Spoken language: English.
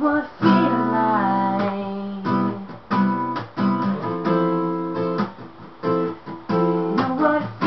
would feel like? You would